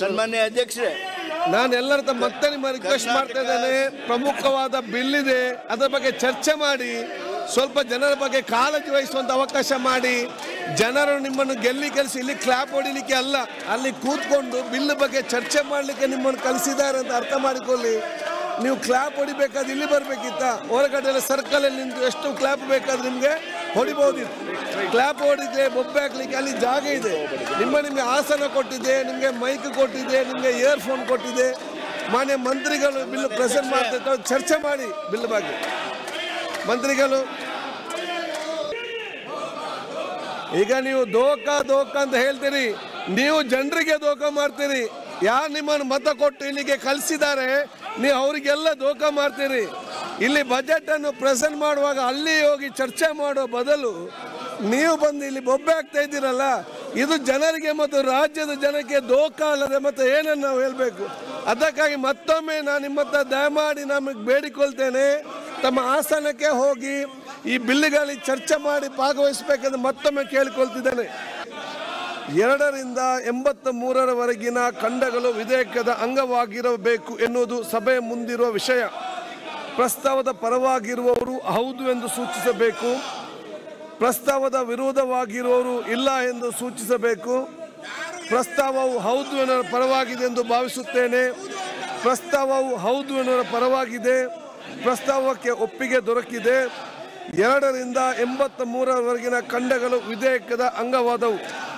ಸನ್ಮಾನ್ಯ ಅಧ್ಯಕ್ಷರೇ ನಾನು ಎಲ್ಲರ ಮತ್ತೆ ನಿಮ್ಮ ರಿಕ್ವೆಸ್ಟ್ ಮಾಡ್ತಾ ಇದ್ದೇನೆ. ಪ್ರಮುಖವಾದ ಬಿಲ್ ಇದೆ. ಅದರ ಬಗ್ಗೆ ಚರ್ಚೆ ಮಾಡಿ ಸ್ವಲ್ಪ ಜನರ ಬಗ್ಗೆ ಕಾಳಜಿ ವಹಿಸುವಂತ ಅವಕಾಶ ಮಾಡಿ. ಜನರು ನಿಮ್ಮನ್ನು ಗೆಲ್ಲಿ ಕಲಿಸಿ ಇಲ್ಲಿ ಕ್ಲಾಪ್ ಹೊಡಿಲಿಕ್ಕೆ ಅಲ್ಲ ಅಲ್ಲಿ ಕೂತ್ಕೊಂಡು ಬಿಲ್ ಬಗ್ಗೆ ಚರ್ಚೆ ಮಾಡಲಿಕ್ಕೆ ನಿಮ್ಮನ್ನು ಕಲಿಸಿದ್ದಾರೆ ಅಂತ ಅರ್ಥ ಮಾಡಿಕೊಳ್ಳಿ. ನೀವು ಕ್ಲಾಪ್ ಹೊಡಿಬೇಕಾದ್ರೆ ಇಲ್ಲಿ ಬರಬೇಕಿತ್ತ. ಹೊರಗಡೆ ಸರ್ಕಲ್ ಸರ್ಕಲಲ್ಲಿ ನಿಂತು ಎಷ್ಟು ಕ್ಲಾಪ್ ಬೇಕಾದ್ರೆ ನಿಮಗೆ ಹೊಡಿಬಹುದಿತ್ತು ಕ್ಲಾಪ್ ಹೊಡಿದ್ರೆ ಬೊಬ್ಬೆ ಹಾಕ್ಲಿಕ್ಕೆ ಅಲ್ಲಿ ಜಾಗ ಇದೆ. ನಿಮ್ಮ ನಿಮಗೆ ಆಸನ ಕೊಟ್ಟಿದೆ, ನಿಮಗೆ ಮೈಕ್ ಕೊಟ್ಟಿದೆ, ನಿಮಗೆ ಇಯರ್ಫೋನ್ ಕೊಟ್ಟಿದೆ. ಮಾನ್ಯ ಮಂತ್ರಿಗಳು ಬಿಲ್ ಪ್ರೆಸೆಂಟ್ ಮಾಡ್ತಾ ಚರ್ಚೆ ಮಾಡಿ ಬಿಲ್ ಬಗ್ಗೆ. ಮಂತ್ರಿಗಳು. ಈಗ ನೀವು ದೋಖ ದೋಕ ಅಂತ ಹೇಳ್ತೀರಿ. ನೀವು ಜನರಿಗೆ ದೋಖ ಮಾಡ್ತೀರಿ. ಯಾರು ನಿಮ್ಮನ್ನು ಮತ ಕೊಟ್ಟು ಇಲ್ಲಿಗೆ ಕಲಿಸಿದ್ದಾರೆ ನೀವು ಅವರಿಗೆಲ್ಲ ದೋಖ ಮಾಡ್ತೀರಿ. ಇಲ್ಲಿ ಬಜೆಟ್ ಅನ್ನು ಪ್ರೆಸೆಂಟ್ ಮಾಡುವಾಗ ಅಲ್ಲಿ ಹೋಗಿ ಚರ್ಚೆ ಮಾಡೋ ಬದಲು ನೀವು ಬಂದು ಇಲ್ಲಿ ಬೊಬ್ಬೆ ಆಗ್ತಾ ಇದ್ದೀರಲ್ಲ, ಇದು ಜನರಿಗೆ ಮತ್ತು ರಾಜ್ಯದ ಜನಕ್ಕೆ ದೋಖ ಅಲ್ಲದೆ ಮತ್ತೆ ಏನನ್ನು ನಾವು ಹೇಳಬೇಕು? ಅದಕ್ಕಾಗಿ ಮತ್ತೊಮ್ಮೆ ನಾನು ನಿಮ್ಮ ಹತ್ರ ದಯಮಾಡಿ ನಮಗೆ ಬೇಡಿಕೊಳ್ತೇನೆ, ತಮ್ಮ ಆಸನಕ್ಕೆ ಹೋಗಿ ಈ ಬಿಲ್ಲುಗಳಲ್ಲಿ ಚರ್ಚೆ ಮಾಡಿ ಭಾಗವಹಿಸಬೇಕೆಂದು ಮತ್ತೊಮ್ಮೆ ಕೇಳಿಕೊಳ್ತಿದ್ದೇನೆ. ಎರಡರಿಂದ ಎಂಬತ್ತ ಮೂರರವರೆಗಿನ ಖಂಡಗಳು ವಿಧೇಯಕದ ಅಂಗವಾಗಿರಬೇಕು ಎನ್ನುವುದು ಸಭೆಯ ಮುಂದಿರುವ ವಿಷಯ. ಪ್ರಸ್ತಾವದ ಪರವಾಗಿರುವವರು ಹೌದು ಎಂದು ಸೂಚಿಸಬೇಕು. ಪ್ರಸ್ತಾವದ ವಿರೋಧವಾಗಿರುವವರು ಇಲ್ಲ ಎಂದು ಸೂಚಿಸಬೇಕು. ಪ್ರಸ್ತಾವವು ಹೌದು ಎನ್ನುವ ಪರವಾಗಿದೆ ಎಂದು ಭಾವಿಸುತ್ತೇನೆ. ಪ್ರಸ್ತಾವವು ಹೌದು ಎನ್ನುವ ಪರವಾಗಿದೆ. ಪ್ರಸ್ತಾವಕ್ಕೆ ಒಪ್ಪಿಗೆ ದೊರಕಿದೆ. ಎರಡರಿಂದ ಎಂಬತ್ತ ಮೂರರವರೆಗಿನ ಖಂಡಗಳು ವಿಧೇಯಕದ ಅಂಗವಾದವು.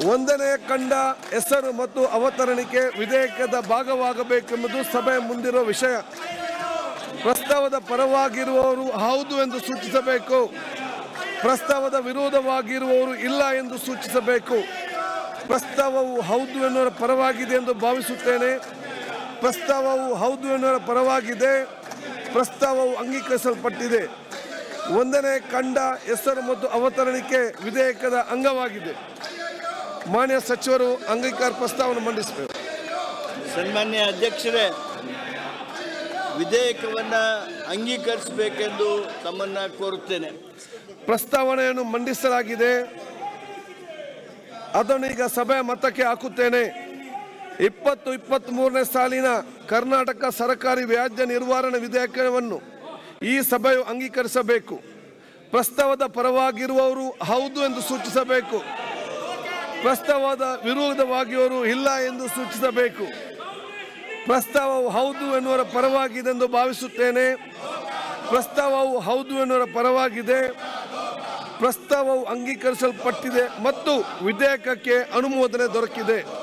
ಒಂದನೇ ಕಂಡ ಹೆಸರು ಮತ್ತು ಅವತರಣಿಕೆ ವಿಧೇಯಕದ ಭಾಗವಾಗಬೇಕೆಂಬುದು ಸಭೆ ಮುಂದಿರುವ ವಿಷಯ. ಪ್ರಸ್ತಾವದ ಪರವಾಗಿರುವವರು ಹೌದು ಎಂದು ಸೂಚಿಸಬೇಕು. ಪ್ರಸ್ತಾವದ ವಿರೋಧವಾಗಿರುವವರು ಇಲ್ಲ ಎಂದು ಸೂಚಿಸಬೇಕು. ಪ್ರಸ್ತಾವವು ಹೌದು ಎನ್ನುವರ ಪರವಾಗಿದೆ ಎಂದು ಭಾವಿಸುತ್ತೇನೆ. ಪ್ರಸ್ತಾವವು ಹೌದು ಎನ್ನುವರ ಪರವಾಗಿದೆ. ಪ್ರಸ್ತಾವವು ಅಂಗೀಕರಿಸಲ್ಪಟ್ಟಿದೆ. ಒಂದನೇ ಕಂಡ ಹೆಸರು ಮತ್ತು ಅವತರಣಿಕೆ ವಿಧೇಯಕದ ಅಂಗವಾಗಿದೆ. ಮಾನ್ಯ ಸಚಿವರು ಅಂಗೀಕಾರ ಪ್ರಸ್ತಾವವನ್ನು ಮಂಡಿಸಬೇಕು. ಸನ್ಮಾನ್ಯ ಅಧ್ಯಕ್ಷರೇ ವಿಧೇಯಕವನ್ನು ಅಂಗೀಕರಿಸಬೇಕೆಂದು ತಮ್ಮನ್ನು ಕೋರುತ್ತೇನೆ. ಪ್ರಸ್ತಾವನೆಯನ್ನು ಮಂಡಿಸಲಾಗಿದೆ. ಅದನ್ನು ಈಗ ಸಭೆ ಮತಕ್ಕೆ ಹಾಕುತ್ತೇನೆ. ಇಪ್ಪತ್ತು ಇಪ್ಪತ್ತ್ ಮೂರನೇ ಸಾಲಿನ ಕರ್ನಾಟಕ ಸರ್ಕಾರಿ ವ್ಯಾಜ್ಯ ನಿರ್ವಹಣೆ ವಿಧೇಯಕವನ್ನು ಈ ಸಭೆಯು ಅಂಗೀಕರಿಸಬೇಕು. ಪ್ರಸ್ತಾವದ ಪರವಾಗಿರುವವರು ಹೌದು ಎಂದು ಸೂಚಿಸಬೇಕು. ಪ್ರಸ್ತಾವದ ವಿರೋಧವಾಗಿಯವರು ಇಲ್ಲ ಎಂದು ಸೂಚಿಸಬೇಕು. ಪ್ರಸ್ತಾವವು ಹೌದು ಎನ್ನುವರ ಪರವಾಗಿದೆ ಎಂದು ಭಾವಿಸುತ್ತೇನೆ. ಪ್ರಸ್ತಾವವು ಹೌದು ಎನ್ನುವರ ಪರವಾಗಿದೆ. ಪ್ರಸ್ತಾವವು ಅಂಗೀಕರಿಸಲ್ಪಟ್ಟಿದೆ ಮತ್ತು ವಿಧೇಯಕಕ್ಕೆ ಅನುಮೋದನೆ ದೊರಕಿದೆ.